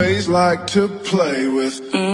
Always like to play with Mm.